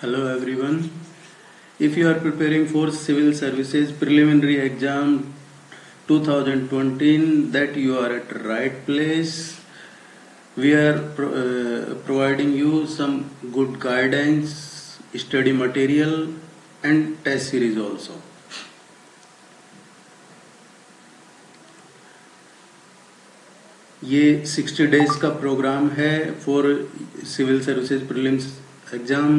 Hello everyone. If you are preparing for civil services preliminary exam 2020 that you are at right place. We are pro- uh, providing you some good guidance, study material and test series also. ये 60 days का programme है for civil services prelims exam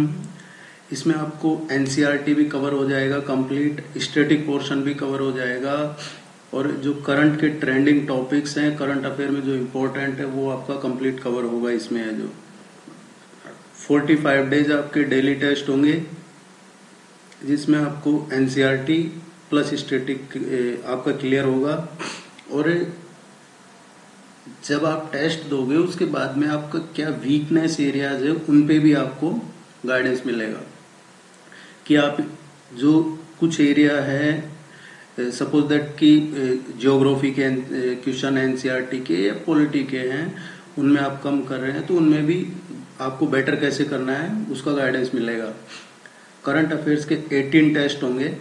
इसमें आपको NCERT भी cover हो जाएगा complete static portion भी cover हो जाएगा। और जो करंट के ट्रेंडिंग टॉपिक्स हैं करंट अफेयर में जो इम्पोर्टेंट है, वो आपका कंप्लीट कवर होगा इसमें है जो। 45 डेज़ आपके डेली टेस्ट होंगे, जिसमें आपको एनसीईआरटी प्लस स्टेटिक आपका क्लियर होगा। और जब आप टेस्ट दोगे, उसके बाद में आपका क्या वीकनेस एरियाज़ है, उन पे भी आपको गाइडेंस मिलेगा। कि आप जो कुछ एरिया है सपोज़ दैट कि जियोग्राफी के क्वेश्चन एनसीईआरटी के या पॉलिटी के हैं, उनमें आप कम कर रहे हैं तो उनमें भी आपको बेटर कैसे करना है, उसका गाइडेंस मिलेगा। करंट अफेयर्स के 18 टेस्ट होंगे,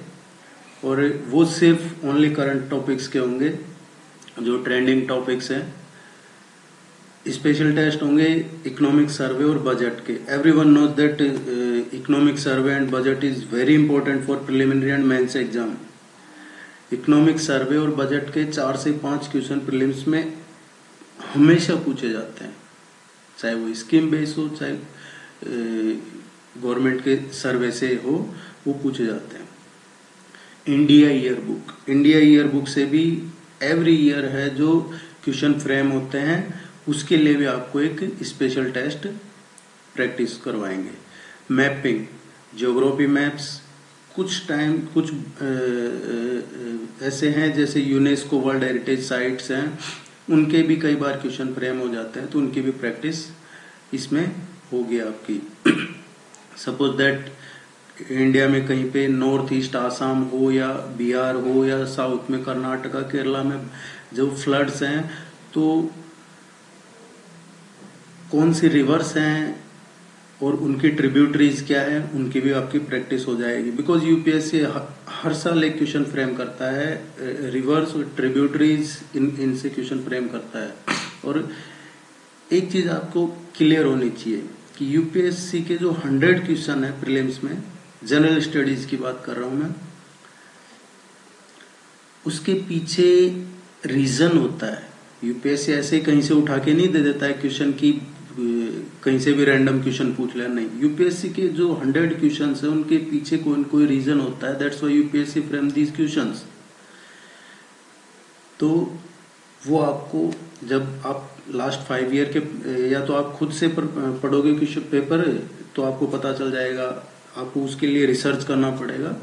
और वो सिर्फ़ ओनली करंट टॉपिक्स के होंगे, जो ट्रेंडिंग टॉपिक्स हैं। स्पेशल टेस्ट होंगे इकोनॉमिक सर्वे और बजट के। Everyone knows that economic survey and budget is very important for preliminary and mains exam economic survey और बजट के चार से पाँच क्वेश्चन प्रीलिम्स में हमेशा पूछे जाते हैं। चाहे वो स्कीम बेस हो, चाहे गवर्नमेंट के सर्वे से हो, वो पूछे जाते हैं। India year book India year book से भी एवरी ईयर है जो क्वेश्चन फ्रेम होते हैं, उसके लिए भी आपको एक स्पेशल टेस्ट प्रैक्टिस करवाएँगे। मैपिंग ज्योग्राफी मैप्स कुछ टाइम कुछ ऐसे हैं जैसे यूनेस्को वर्ल्ड हेरिटेज साइट्स हैं, उनके भी कई बार क्वेश्चन फ्रेम हो जाते हैं तो उनकी भी प्रैक्टिस इसमें होगी आपकी। सपोज़ दैट इंडिया में कहीं पे नॉर्थ ईस्ट आसाम हो या बिहार हो या साउथ में कर्नाटका केरला में जो फ्लड्स हैं तो कौन सी रिवर्स हैं और उनकी ट्रिब्यूटरीज क्या है, उनकी भी आपकी प्रैक्टिस हो जाएगी। बिकॉज़ यूपीएससी हर साल एक क्वेश्चन फ्रेम करता है रिवर्स ट्रिब्यूटरीज इन इनसे क्वेश्चन फ्रेम करता है। और एक चीज़ आपको क्लियर होनी चाहिए कि यूपीएससी के जो हंड्रेड क्वेश्चन है प्रीलिम्स में जनरल स्टडीज़ की बात कर रहा हूँ मैं, उसके पीछे रीजन होता है। यूपीएससी ऐसे कहीं से उठा के नहीं दे देता है क्वेश्चन की कहीं से भी रैंडम क्वेश्चन पूछ लिया नहीं। यूपीएससी के जो हंड्रेड क्वेश्चन है, उनके पीछे कोई कोई रीजन होता है। That's why UPSC frame these question तो वो आपको, जब आप लास्ट फाइव ईयर के, या तो आप खुद से पढ़ोगे क्वेश्चन पेपर तो आपको पता चल जाएगा। आपको उसके लिए रिसर्च करना पड़ेगा।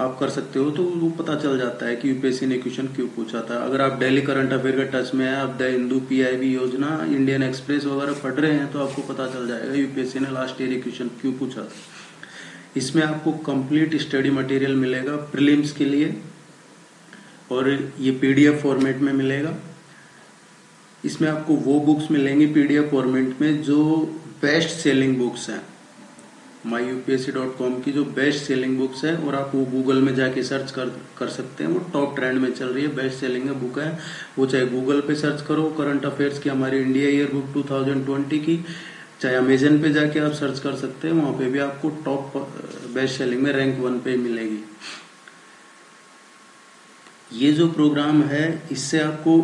आप कर सकते हो तो वो पता चल जाता है कि यूपीएससी ने क्वेश्चन क्यों पूछा था। अगर आप डेली करंट अफेयर के टच में है, आप the Hindu PIB Yojana Indian Express वगैरह पढ़ रहे हैं तो आपको पता चल जाएगा यूपीएससी ने लास्ट ईयर क्वेश्चन क्यों पूछा था। इसमें आपको कंप्लीट स्टडी मटेरियल मिलेगा प्रिलिम्स के लिए, और ये पीडीएफ फॉर्मेट में मिलेगा। इसमें आपको वो बुक्स मिलेंगी पीडीएफ फॉर्मेट में जो बेस्ट सेलिंग बुक्स हैं। माई यूपीएससी डॉट कॉम की जो बेस्ट सेलिंग बुक्स है, और आप वो गूगल में जाके सर्च कर कर सकते हैं। वो टॉप ट्रेंड में चल रही है बेस्ट सेलिंग है बुक है। वो चाहे गूगल पे सर्च करो करंट अफेयर्स की हमारी इंडिया ईयर बुक 2020 की, चाहे अमेजन पे जाके आप सर्च कर सकते हैं, वहाँ पे भी आपको टॉप बेस्ट सेलिंग में रैंक वन पे मिलेगी। ये जो प्रोग्राम है, इससे आपको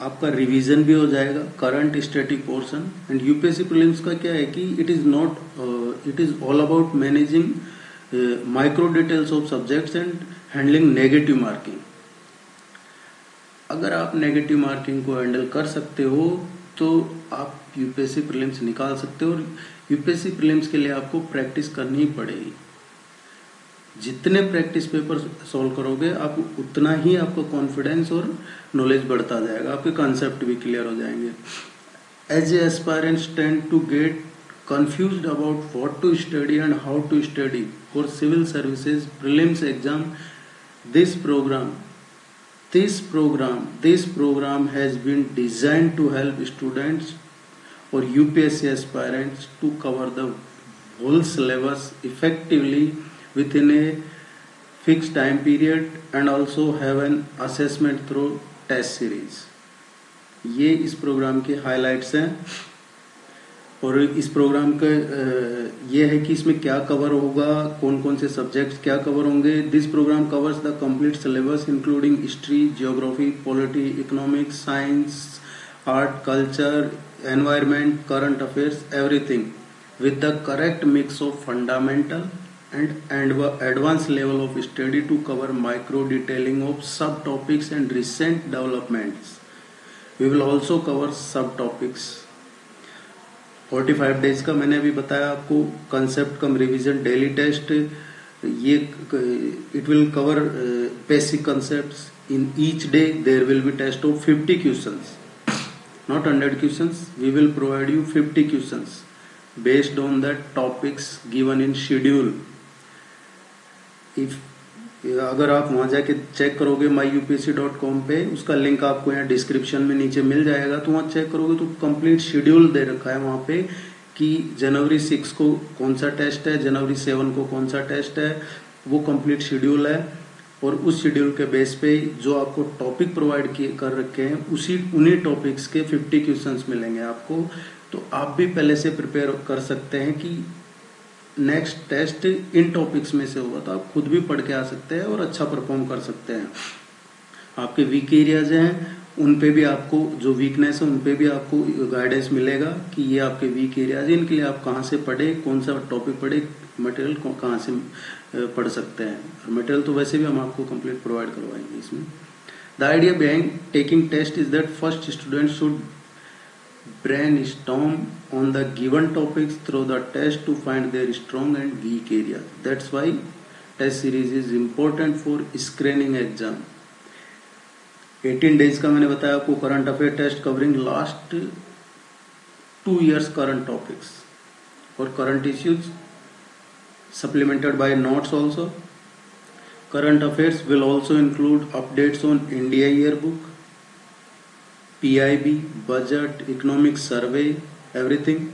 आपका रिवीजन भी हो जाएगा current static portion and UPSC prelims का क्या है कि it is not it is all about managing micro details of subjects and handling negative marking अगर आप नेगेटिव मार्किंग को हैंडल कर सकते हो तो आप यूपीएससी प्रीलिम्स निकाल सकते हो और यूपीएससी प्रीलिम्स के लिए आपको प्रैक्टिस करनी ही पड़ेगी। जितने प्रैक्टिस पेपर सॉल्व करोगे, आप उतना ही आपका कॉन्फिडेंस और नॉलेज बढ़ता जाएगा, आपके कॉन्सेप्ट भी क्लियर हो जाएँगे। As a aspirants tend to get confuse about what to study and how to study for civil services prelims exam this programme this programme this programme has been design to help students और UPSC aspirants to cover the whole syllabus effectively within a fixed time period and also have an assessment through test series. ये इस programme के highlights हैं और इस programme का ये है कि इसमें क्या कवर होगा कौन कौन से सब्जेक्ट्स क्या कवर होंगे। This programme covers the complete syllabus including history geography polity economics science art culture environment current affairs everything with the correct mix of fundamental and advanced level of study to cover micro detailing of subtopics and recent developments. We will also cover subtopics. 45 days का मैंने अभी बताया आपको concept cum revision daily test ये it will cover basic concept in each day there will be test of 50 question not 100 question we will provide you 50 question based on the topics given in schedule if अगर आप वहाँ जाके check करोगे माई com पे, उसका link आपको यहाँ description में नीचे मिल जाएगा। तो वहाँ चेक करोगे तो कंप्लीट शेड्यूल दे रखा है वहाँ पे कि जनवरी सिक्स को कौन सा टेस्ट है, जनवरी सेवन को कौन सा टेस्ट है, वो कंप्लीट शेड्यूल है। और उस शेड्यूल के बेस पे जो आपको टॉपिक प्रोवाइड किए, कर रखे हैं, उसी, उन्हीं टॉपिक्स के 50 क्वेश्चंस मिलेंगे आपको। तो आप भी पहले से प्रिपेयर कर सकते हैं कि नेक्स्ट टेस्ट इन टॉपिक्स में से होगा। तो आप खुद भी पढ़ के आ सकते हैं और अच्छा परफॉर्म कर सकते हैं। आपके वीक एरियाज़ हैं, उन पे भी आपको जो वीकनेस है, उन पे भी आपको गाइडेंस मिलेगा कि ये आपके वीक एरियाज़ इनके लिए आप कहाँ से पढ़े, कौन सा टॉपिक पढ़े मटेरियल कहाँ से पढ़ सकते हैं। और मटेरियल तो वैसे भी हम आपको कंप्लीट प्रोवाइड करवाएँगे इसमें। The idea behind taking test is that first student should brainstorm on the given topics through the test to find their strong and weak areas. That's why test series is important for screening exam. 18 days का मैंने बताया आपको current affair test covering last two years current topics और current issues supplemented by notes also. Current affairs will also include updates on India yearbook, Economic survey, everything.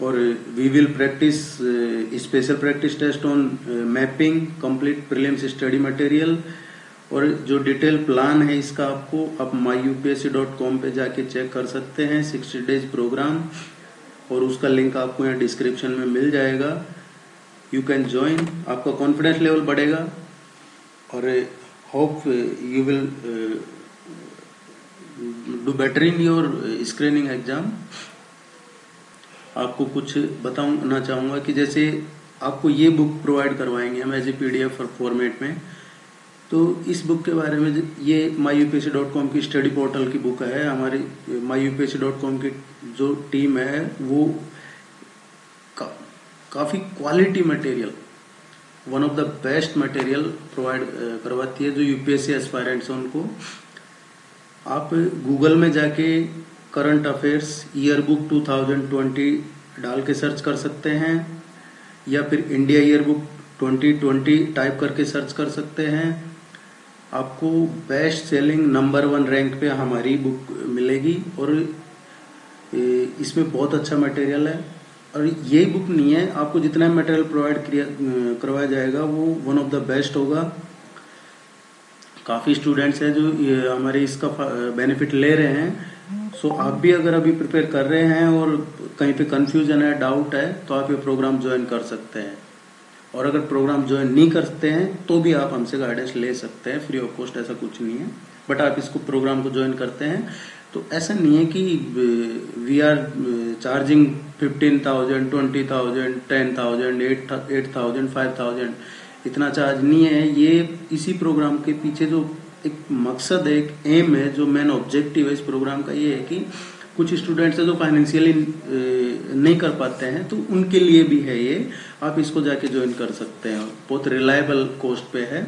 Or we will practice uh, special practice test on uh, mapping, complete prelims study material. और जो detail plan है इसका आपको आप माई UPSC dot com पे जाके check कर सकते हैं सिक्सटी डेज़ प्रोग्राम और उसका लिंक आपको यहाँ डिस्क्रिप्शन में मिल जाएगा यू कैन ज्वाइन आपका कॉन्फिडेंस लेवल बढ़ेगा और hope you will do better in your screening exam आपको कुछ बताना चाहूँगा कि जैसे आपको ये बुक प्रोवाइड करवाएँगे हम एज ए पीडीएफ फॉर्मेट में तो इस बुक के बारे में ये माई यूपीएससी डॉट कॉम की स्टडी पोर्टल की बुक है। हमारी माई यूपीएससी डॉट कॉम की जो टीम है वो का, काफ़ी quality material one of the best material provide करवाती है जो यूपीएससी एस्पायरेंट्स हैं उनको। आप गूगल में जाके करंट अफेयर्स ईयर बुक 2020 डाल के सर्च कर सकते हैं, या फिर इंडिया ईयर बुक 2020 टाइप करके सर्च कर सकते हैं। आपको best selling number one rank पे हमारी बुक मिलेगी, और इसमें बहुत अच्छा मटेरियल है। और यही बुक नहीं है, आपको जितना मटेरियल प्रोवाइड करवाया जाएगा, वो वन ऑफ़ द बेस्ट होगा। काफ़ी स्टूडेंट्स हैं जो हमारे इसका बेनिफिट ले रहे हैं। सो आप भी अगर अभी प्रिपेयर कर रहे हैं और कहीं पे कंफ्यूजन है डाउट है तो आप ये प्रोग्राम ज्वाइन कर सकते हैं। और अगर प्रोग्राम ज्वाइन नहीं करते हैं तो भी आप हमसे गाइडेंस ले सकते हैं फ्री ऑफ़ कॉस्ट ऐसा कुछ नहीं है। बट आप इसको प्रोग्राम को ज्वाइन करते हैं। तो ऐसा नहीं है कि we are charging fifteen thousand twenty thousand ten thousand eight eight thousand five thousand इतना चार्ज नहीं है, ये इसी प्रोग्राम के पीछे जो एक मकसद है, एक एम है, जो मेन ऑब्जेक्टिव है इस प्रोग्राम का ये है कि कुछ स्टूडेंट्स है जो फाइनेंशियली नहीं कर पाते हैं तो उनके लिए भी है ये। आप इसको जाके ज्वाइन कर सकते हैं। बहुत रिलायबल कॉस्ट पे है।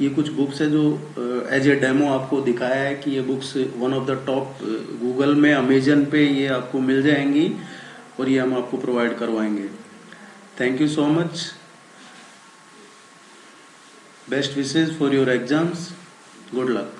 ये कुछ बुक्स है जो एज ए डेमो आपको दिखाया है कि ये books one of the top Google में अमेजन पे ये आपको मिल जाएँगी और ये हम आपको प्रोवाइड करवाएँगे। Thank you so much Best wishes for your exams. Good luck.